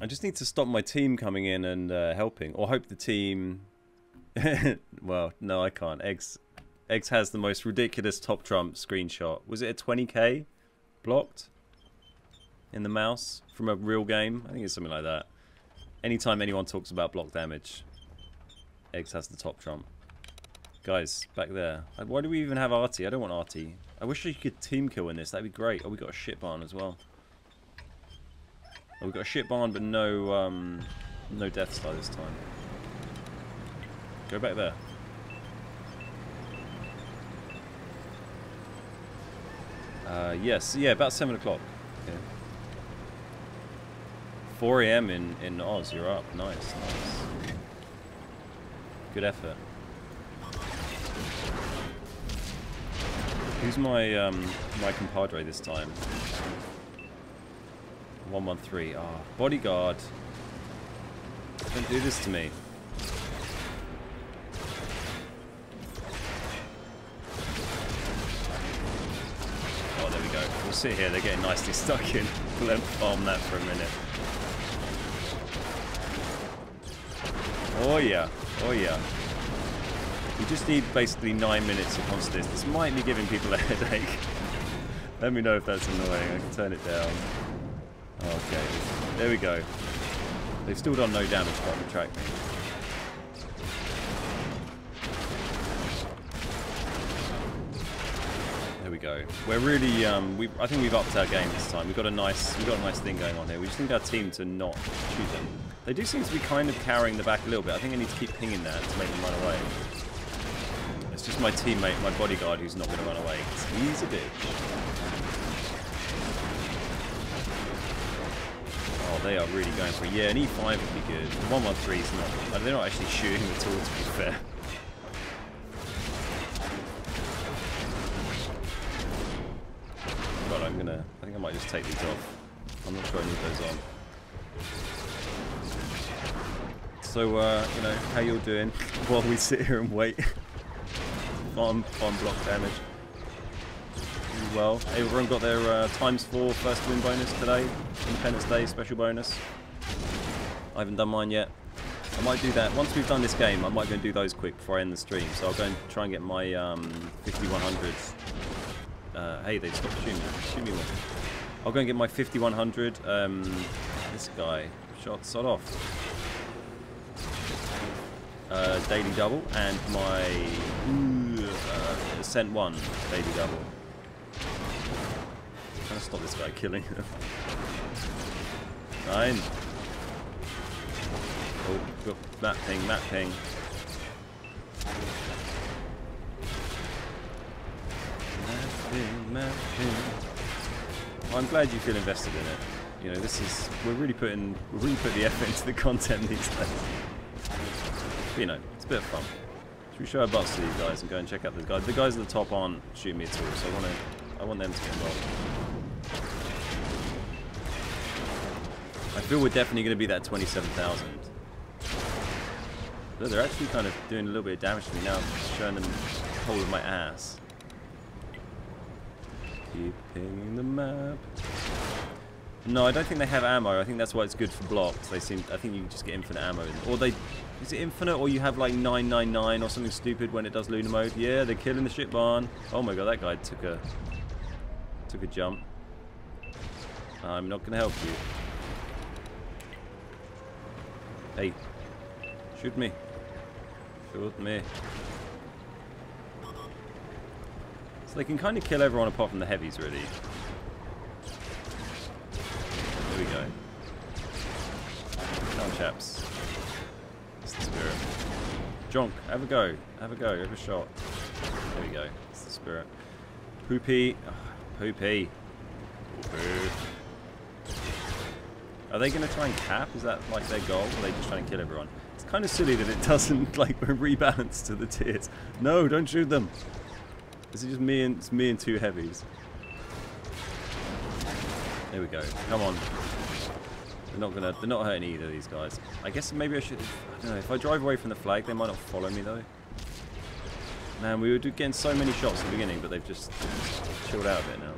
I just need to stop my team coming in and uh, helping, or hope the team. well, no, I can't. Eggs, Eggs has the most ridiculous top trump screenshot. Was it a 20k blocked in the mouse from a real game? I think it's something like that. Anytime anyone talks about block damage, Eggs has the top trump. Guys, back there. Why do we even have arty? I don't want arty. I wish you could team kill in this. That'd be great. Oh, we got a shit barn as well. Oh, we got a shit barn, but no, um, no Death Star this time. Go back there. Uh, yes, yeah, about 7 o'clock. Okay. 4 a.m. in, in Oz, you're up. Nice, nice. Good effort. Who's my um, my compadre this time? 113. Ah, oh, bodyguard. Don't do this to me. Oh, there we go. We'll sit here. They're getting nicely stuck in. Let them farm that for a minute. Oh yeah. Oh yeah. We just need basically nine minutes of constant. This might be giving people a headache. Let me know if that's annoying. I can turn it down. Okay, there we go. They've still done no damage but retract me. There we go. We're really, um, we I think we've upped our game this time. We've got a nice, we've got a nice thing going on here. We just need our team to not shoot them. They do seem to be kind of carrying the back a little bit. I think I need to keep pinging that to make them run away. It's just my teammate, my bodyguard, who's not going to run away. He's a bitch. Oh, they are really going for it. Yeah, an E5 would be good. 113 is not... They're not actually shooting at all, to be fair. But I'm gonna... I think I might just take these off. I'm not sure I need those on. So, uh, you know, how you all doing while we sit here and wait? farm, farm block damage. Really well. Everyone got their uh, times four first win bonus today. Independence Day special bonus. I haven't done mine yet. I might do that. Once we've done this game, I might go and do those quick before I end the stream. So I'll go and try and get my um, 5100s. Uh, hey, they stopped shooting me. Shoot me one. I'll go and get my 5100. Um, this guy. Shot, sod off. Uh, daily double and my uh, Ascent 1 daily double. To stop this guy killing him. Nine. Oh, map ping, map ping. I'm glad you feel invested in it. You know, this is we're really putting we're really putting the effort into the content these days. But, you know, it's a bit of fun. Should we show our butts to these guys and go and check out the guys? The guys at the top aren't shooting me at all, so I want to I want them to get involved. I feel we're definitely going to be that 27,000. But they're actually kind of doing a little bit of damage to me now. I'm showing them the whole of my ass. Keep pinging the map. No, I don't think they have ammo. I think that's why it's good for blocks. They seem. I think you just get infinite ammo, or they. Is it infinite, or you have like 999 or something stupid when it does lunar mode? Yeah, they're killing the ship barn. Oh my god, that guy took a took a jump. I'm not going to help you. Hey, shoot me. Shoot me. So they can kind of kill everyone apart from the heavies, really. There we go. Come on, chaps. It's the spirit. Jonk, have a go. Have a go. Have a shot. There we go. It's the spirit. Poopy. Oh, poopy. Poopy. Are they going to try and cap? Is that like their goal? Or are they just trying to kill everyone? It's kind of silly that it doesn't like rebalance to the tiers. No, don't shoot them. Is just me and it's me and two heavies. There we go. Come on. They're not gonna. They're not hurting either of these guys. I guess maybe I should. I don't know. If I drive away from the flag, they might not follow me though. Man, we were getting so many shots at the beginning, but they've just chilled out a bit now.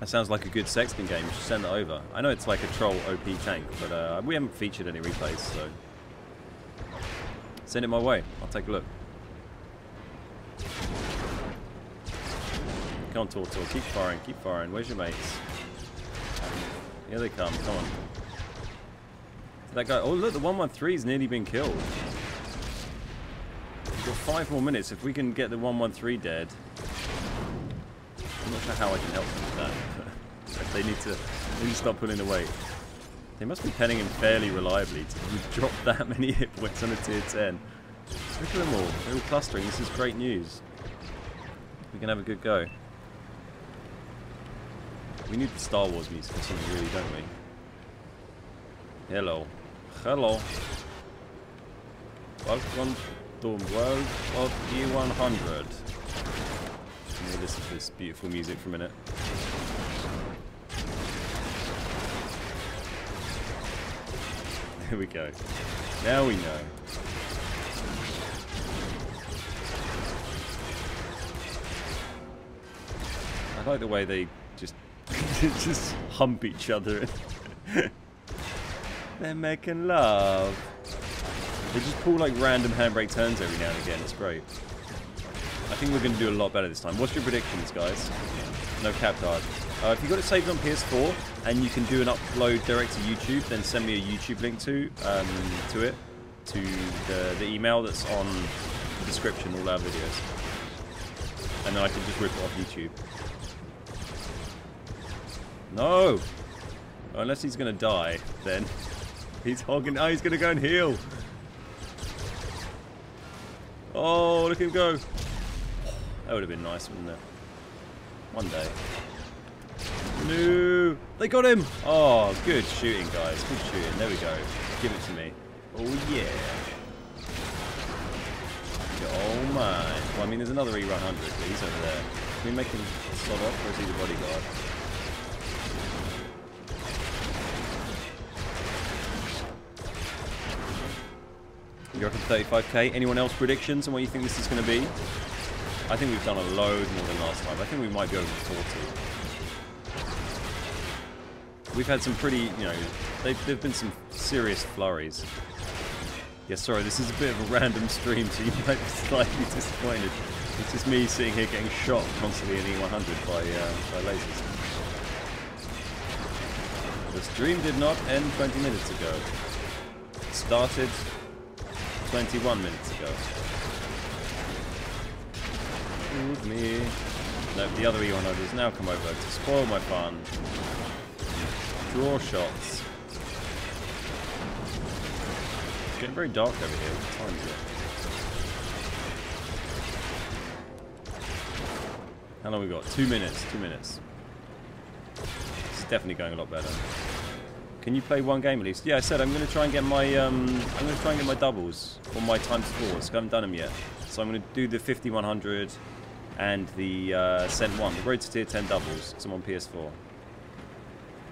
That sounds like a good Sexton game. You should send it over. I know it's like a troll OP tank, but uh, we haven't featured any replays, so send it my way. I'll take a look. Come on, Tortor. Keep firing. Keep firing. Where's your mates? Here they come. Come on. That guy. Oh, look. The 113's nearly been killed. We've got five more minutes. If we can get the 113 dead. I'm not sure how I can help them with that. they need to, they need to stop pulling away. They must be penning him fairly reliably to drop that many hit points on a tier 10. Look at them all. They're all clustering. This is great news. We can have a good go. We need the Star Wars music or something really, don't we? Hello. Hello. Welcome to the world of E100. Me listen to this beautiful music for a minute. There we go. Now we know. I like the way they just just hump each other. They're making love. They just pull like random handbrake turns every now and again. It's great. I think we're going to do a lot better this time. What's your predictions, guys? No cap card. Uh, if you got it saved on PS4 and you can do an upload direct to YouTube, then send me a YouTube link to um, to it, to the, the email that's on the description, all our videos. And then I can just rip it off YouTube. No! unless he's going to die, then. He's hogging. Oh, he's going to go and heal. Oh, look at him go. That would have been nice, wouldn't it? One day. No! They got him! Oh, good shooting, guys. Good shooting. There we go. Give it to me. Oh, yeah. Oh, my. Well, I mean, there's another E100, but he's over there. Can we make him stop off, or is he the bodyguard? You're up at 35k. Anyone else predictions on what you think this is going to be? I think we've done a load more than last time. I think we might be over 40. We've had some pretty, you know, they've, there've been some serious flurries. Yeah, sorry, this is a bit of a random stream, so you might be slightly disappointed. It's just me sitting here getting shot constantly in E100 by, uh, by lasers. The stream did not end 20 minutes ago. It started 21 minutes ago. Excuse me. No, the other E100 has now come over to spoil my fun. Draw shots. It's getting very dark over here. What time is it? How long we got? Two minutes. Two minutes. It's definitely going a lot better. Can you play one game at least? Yeah, I said I'm going to try and get my um, I'm going to try and get my doubles or my times fours. I haven't done them yet, so I'm going to do the 50, 100, and the uh, Cent one, the Road to Tier 10 doubles. I'm on PS4.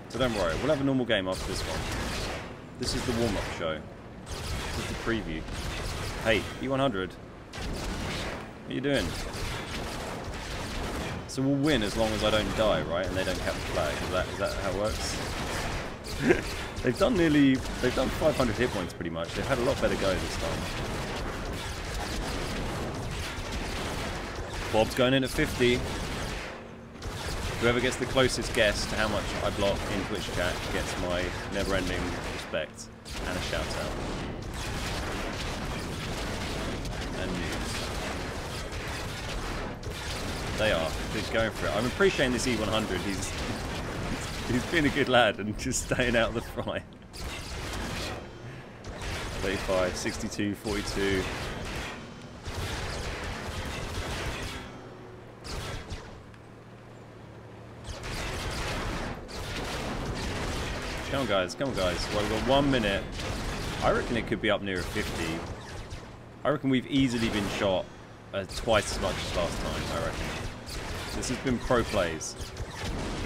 So don't worry, we'll have a normal game after this one. This is the warm-up show. This is the preview. Hey, E100. What are you doing? So we'll win as long as I don't die, right? And they don't capture the flag. Is that is that how it works? they've done nearly, they've done 500 hit points pretty much. They've had a lot better go this time. Bob's going in at 50. Whoever gets the closest guess to how much I block in Twitch chat gets my never-ending respect and a shout-out. And news. They are. They're going for it. I'm appreciating this E100. He's He's been a good lad and just staying out of the fry. 35, 62, 42. Come on guys, come on guys. Well, we've got one minute. I reckon it could be up near a 50. I reckon we've easily been shot uh, twice as much as last time, I reckon. This has been pro plays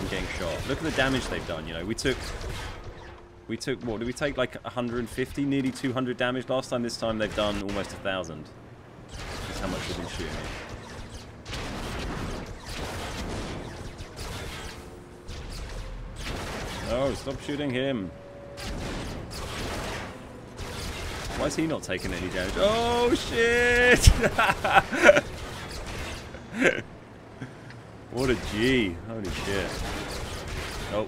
and getting shot. Look at the damage they've done, you know. We took... We took, what, did we take like 150, nearly 200 damage last time? This time they've done almost a 1,000. That's how much they've been shooting Oh, stop shooting him. Why is he not taking any damage? Oh, shit! what a G. Holy shit. Oh.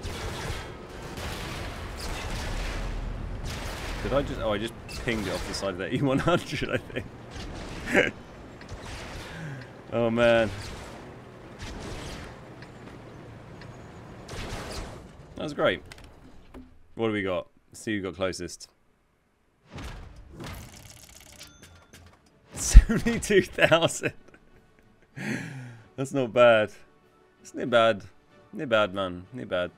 Did I just... Oh, I just pinged it off the side of that E100, I think. oh, man. That was great. What do we got? Let's see who got closest. 72,000. That's not bad. It's not bad. Not bad, man. Not bad.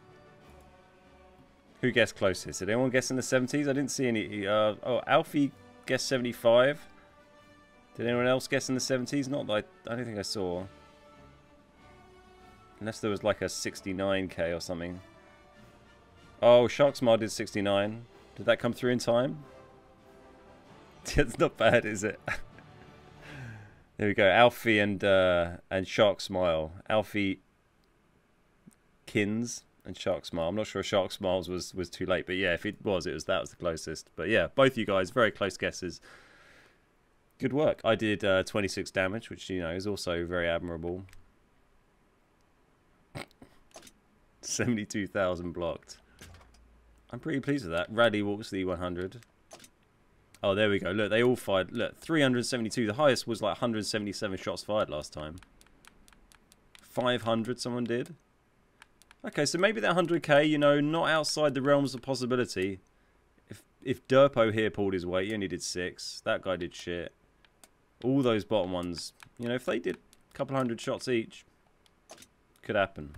Who guessed closest? Did anyone guess in the 70s? I didn't see any. Uh, oh, Alfie guessed 75. Did anyone else guess in the 70s? Not that I, I don't think I saw. Unless there was like a 69k or something. Oh, Sharksmar did 69. Did that come through in time? it's not bad, is it? there we go. Alfie and uh, and Shark Smile. Alfie Kins and Shark Smile. I'm not sure Shark Smiles was was too late, but yeah, if it was, it was that was the closest. But yeah, both you guys very close guesses. Good work. I did uh, 26 damage, which you know is also very admirable. 72,000 blocked. I'm pretty pleased with that. Raddy walks the 100. Oh, there we go. Look, they all fired. Look, 372. The highest was like 177 shots fired last time. 500 someone did. Okay, so maybe that 100k, you know, not outside the realms of possibility. If if Derpo here pulled his weight, he only did six. That guy did shit. All those bottom ones, you know, if they did a couple hundred shots each, could happen.